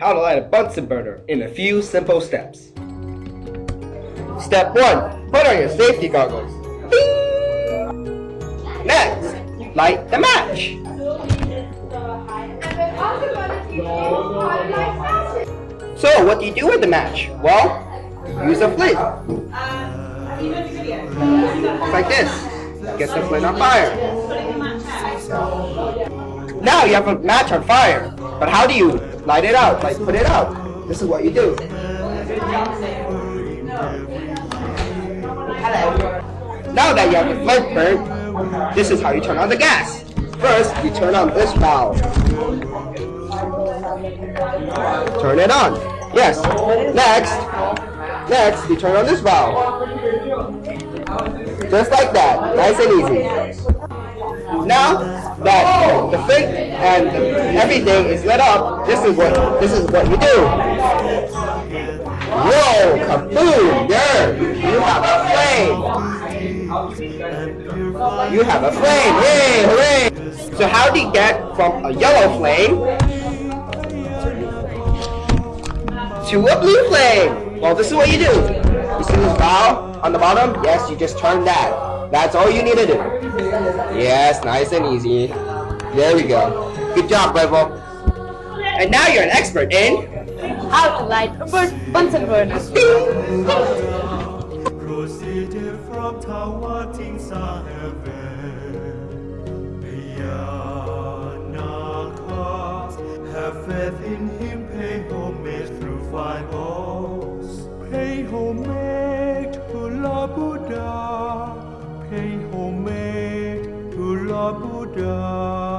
how to light a Bunsen burner in a few simple steps. Step 1. Put on your safety goggles. Next, light the match. So, what do you do with the match? Well, use a flint. Like this. Get the flint on fire. Now you have a match on fire. But how do you light it out? Like put it out. This is what you do. Now that you have the flint burnt, this is how you turn on the gas. First, you turn on this valve. Turn it on. Yes. Next, next you turn on this valve. Just like that. Nice and easy. Now that the flint and everything is lit up, this is what this is what you do. Whoa, kaboom! There, you have a flame. You have a flame. Hooray, hooray! So how do you get from a yellow flame to a blue flame? Well, this is what you do. You see this bow on the bottom? Yes, you just turn that. That's all you need to do. Yes, nice and easy. There we go. Good job, Bravo. And now you're an expert in How to light a bur- Bunsen burner. proceeded from Tower things are heaven. Beyond our cause, have faith in Him, pay homage through fine halls. Pay homage 着